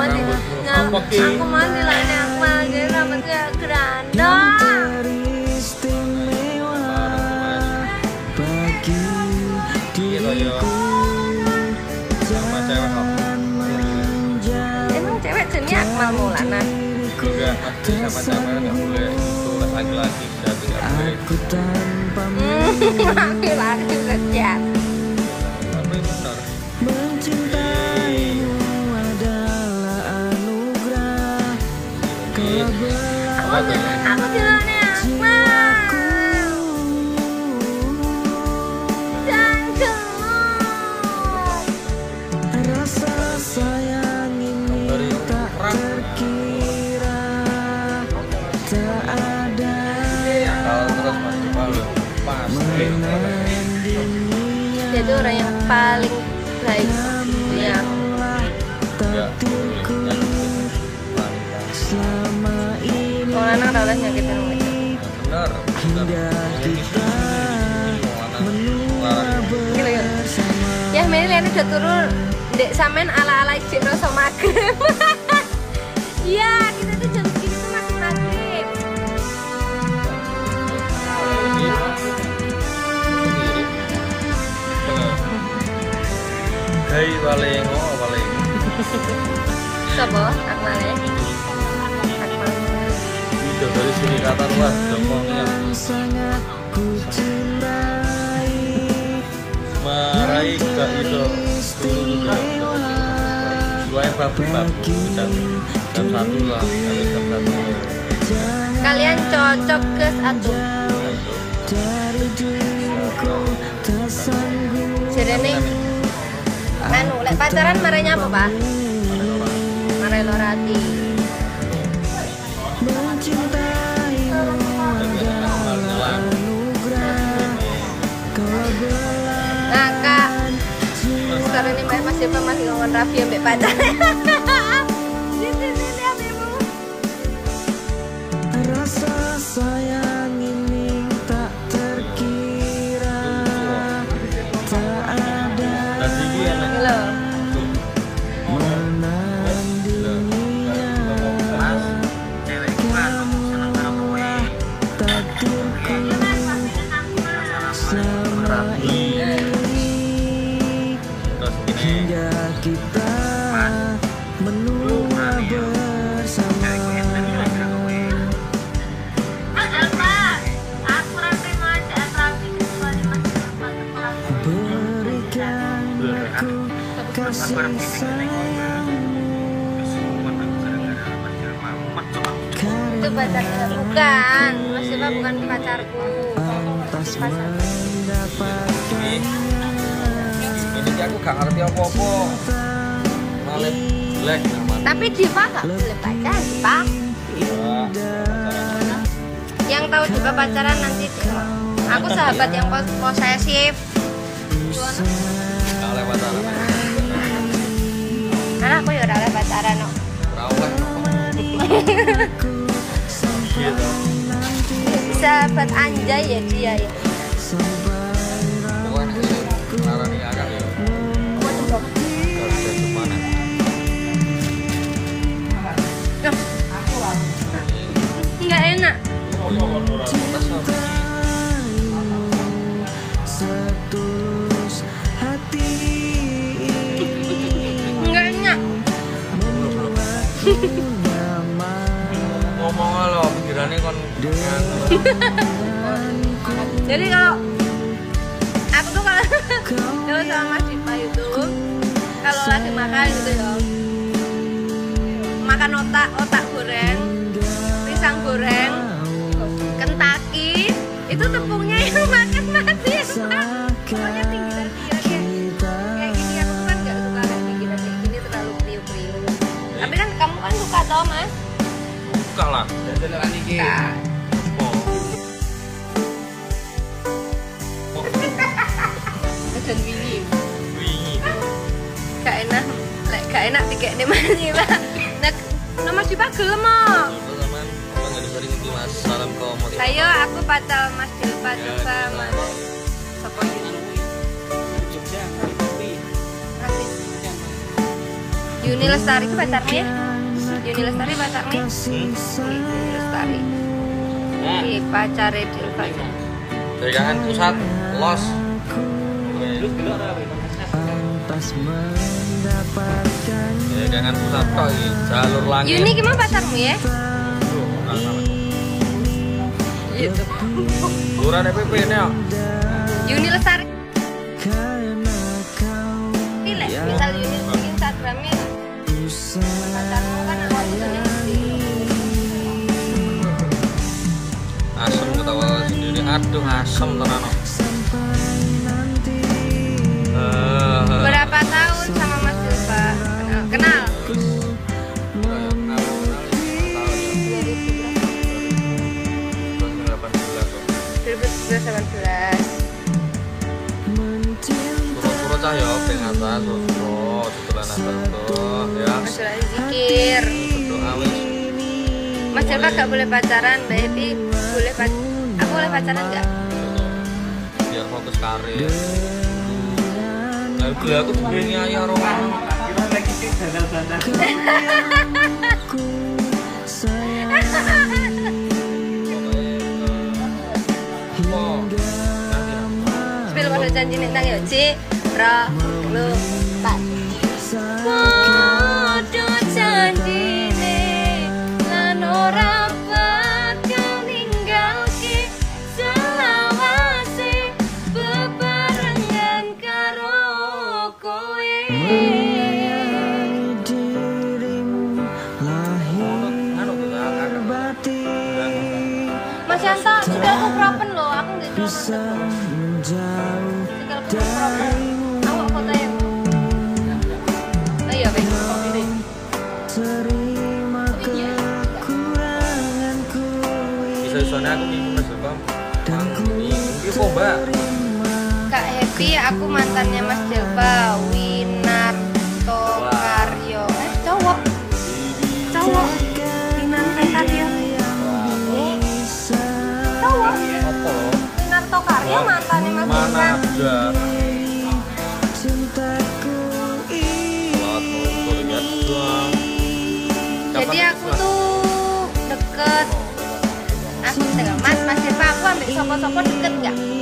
mandi nggak aku mandi lah ini aku mandi rambutnya. Sama cewek kok. emang cewek jenis Akmal Maulana Juga pasti sama cewek nggak boleh tulis laki-laki berarti nggak boleh. laki-laki malu pasti. dia tuh orang yang paling baik nyakitin. Benar. kita Larang. Gila ya ya Meli udah turun dek samen ala ala rasa maghrib iya kita tuh jam segini tuh masih maghrib Hei paling oh paling Sopo? Akmal ya? Itu sini kata luas iso turu dua yang babu babu jam jam satu lah Kalian cocok ke satu? Nih Anu, lek pacaran marahnya apa pak? Marai lorati Sekarang ini Mbak Mas Silva masih ngomong Raffi ambek pacaran Itu pacarnya Bukan. Mas Silva bukan pacarku. Pacar ini ki aku gak ngerti apa-apa. Malah black aman Tapi Diva gak boleh pacaran Diva. Yang tahu Diva pacaran nanti Diva Aku sahabat yang pos- posesif gak lewat arah Karena aku ya no. gitu Sahabat anjay ya dia ya Jadi kalau Aku tuh kalau Kalau sama Mas Diva itu Kalau lagi makan gitu ya. Makan otak, otak goreng Pisang goreng Kentaki Itu tepungnya yang makan mati Pokoknya pinggiran dia kayak kayak gini aku kan gak suka kayak gini terlalu kriuk-kriuk. Tapi kan kamu kan suka tau mas? Buka lah Suka oh Dan wingi wingi gak enak lek gak enak ini mani lah nah nomor Diva gelem mo mas salam ke motor ayo aku pacal Mas Dilpa coba mas Sopo Yuni Asik. Yuni Lestari itu pacarnya Yuni Lestari pacarnya? Hmm? Yuni Lestari. Nah, Iya, pacarnya Dilva. dagangan pusat los. Pantas mendapatkan Dagangan pusat kok iki, jalur langit. Yuni gimana pacarmu ya? Gitu. Lurah DPP ini ya. Yuni Lestari. Asem ketawa sendiri. Aduh, asem tenan. Eh, Berapa tahun sama Mas Dilva? Kenal. Kenal. 2018. Pura-pura cah ya, ping atas, pura setelah atas tuh, ya. Masalah zikir. Berdoa wis. Mas Dilva gak boleh pacaran, Mbak Evi boleh pac Aku boleh pacaran gak? Biar fokus karir. Nah, gue aku tuh ini ayah roman. ku sayang 好 Happy, aku mantannya Mas Delva Winarto Karyo. Eh, cowok. Cowok. Winarto Karyo. Cowok. Winarto Karyo mantannya Mas Delva. Jadi aku tuh deket aku tengah Mas Mas aku ambil sopo-sopo deket nggak?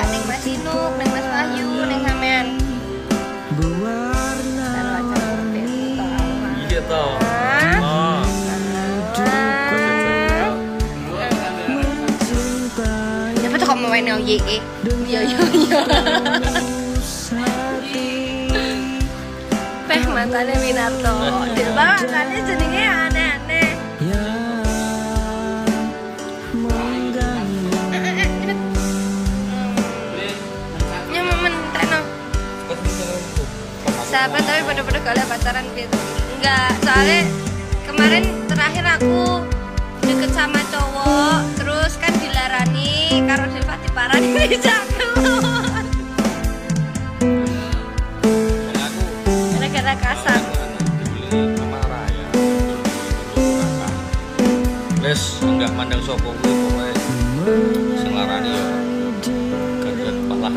Nggak neng Mas Inuk, neng Mas Wahyu, neng sampean. Iya toh. Oh. Ah. Ya betul kok mau main yang YE Iya iya iya Peh mantannya Winarto Dilba mantannya jenenge Sahabat tapi pada-pada kalian pacaran gitu. Enggak, soalnya kemarin terakhir aku deket sama cowok Terus kan dilarani karo Dilva diparani Gara-gara kasar. Les enggak mandang sopo pokoke sing larani ya. Gagak kepala.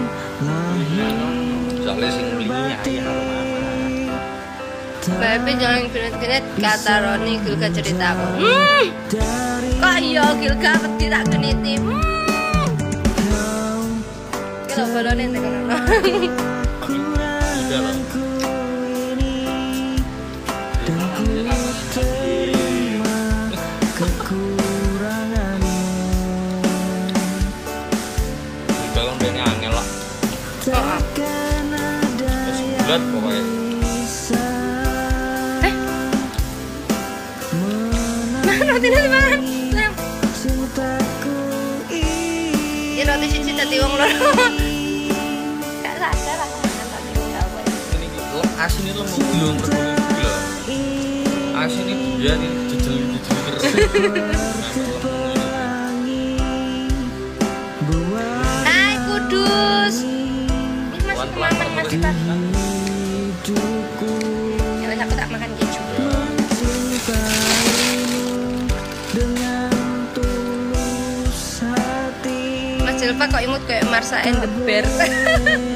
Soalnya sing Babe jangan genet-genet kata Roni Gilga cerita aku. Hmm, kok iya Gilga wedi tak geniti. Hmm. Kalau ngono. Udah loh. kekuranganmu Dalam bene angel lah. ada Wis bulat pokoknya. Nanti? Sayang. cintaku ini Ya siji dadi wong loro. Gak sadar aku. Ini asin ini terus gula. Asin ini dia nih jejel jejel Hai Kudus. Ini masih Pelan-pelan, makan Mas imut kayak Marsa and the Bear.